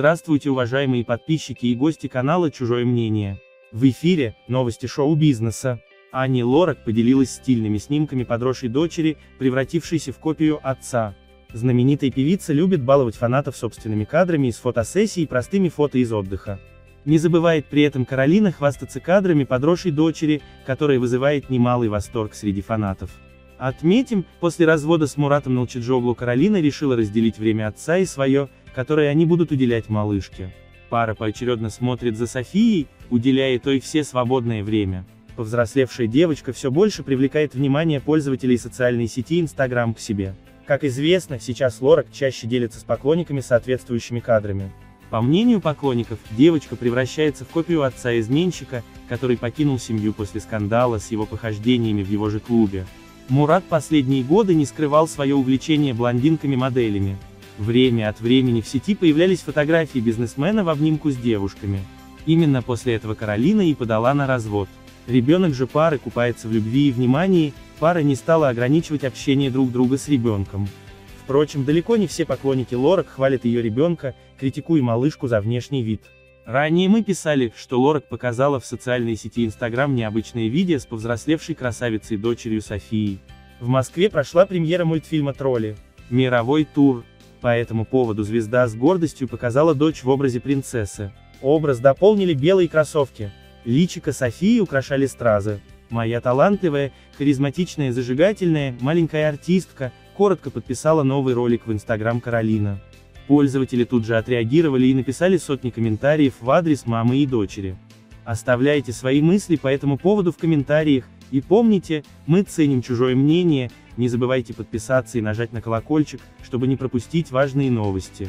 Здравствуйте, уважаемые подписчики и гости канала «Чужое мнение». В эфире новости шоу-бизнеса. Ани Лорак поделилась стильными снимками подросшей дочери, превратившейся в копию отца. Знаменитая певица любит баловать фанатов собственными кадрами из фотосессий и простыми фото из отдыха. Не забывает при этом Каролина хвастаться кадрами подросшей дочери, которая вызывает немалый восторг среди фанатов. Отметим, после развода с Муратом Налчиджоглу Каролина решила разделить время отца и свое, которое они будут уделять малышке. Пара поочередно смотрит за Софией, уделяя той все свободное время. Повзрослевшая девочка все больше привлекает внимание пользователей социальной сети Instagram к себе. Как известно, сейчас Лорак чаще делится с поклонниками соответствующими кадрами. По мнению поклонников, девочка превращается в копию отца-изменщика, который покинул семью после скандала с его похождениями в его же клубе. Мурат последние годы не скрывал свое увлечение блондинками-моделями. Время от времени в сети появлялись фотографии бизнесмена в обнимку с девушками. Именно после этого Каролина и подала на развод. Ребенок же пары купается в любви и внимании, пара не стала ограничивать общение друг друга с ребенком. Впрочем, далеко не все поклонники Лорак хвалят ее ребенка, критикуя малышку за внешний вид. Ранее мы писали, что Лорак показала в социальной сети Instagram необычные видео с повзрослевшей красавицей дочерью Софией. В Москве прошла премьера мультфильма «Тролли». Мировой тур, по этому поводу звезда с гордостью показала дочь в образе принцессы. Образ дополнили белые кроссовки. Личико Софии украшали стразы. Моя талантливая, харизматичная зажигательная, маленькая артистка, коротко подписала новый ролик в Инстаграм Каролина. Пользователи тут же отреагировали и написали сотни комментариев в адрес мамы и дочери. Оставляйте свои мысли по этому поводу в комментариях, и помните, мы ценим чужое мнение, не забывайте подписаться и нажать на колокольчик, чтобы не пропустить важные новости.